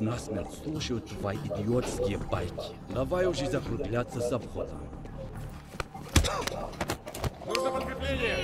вас насмерть слушают твои идиотские байки. Давай уже закругляться с обходом. Нужно подкрепление!